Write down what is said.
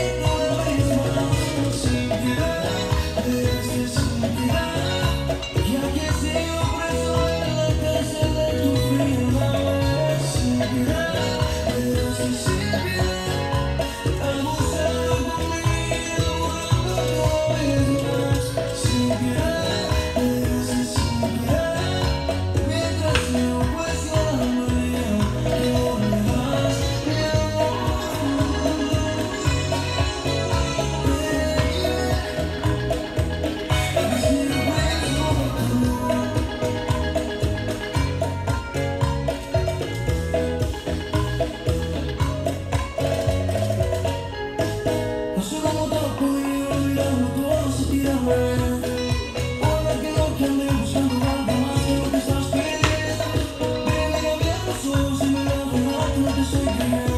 Hey. And.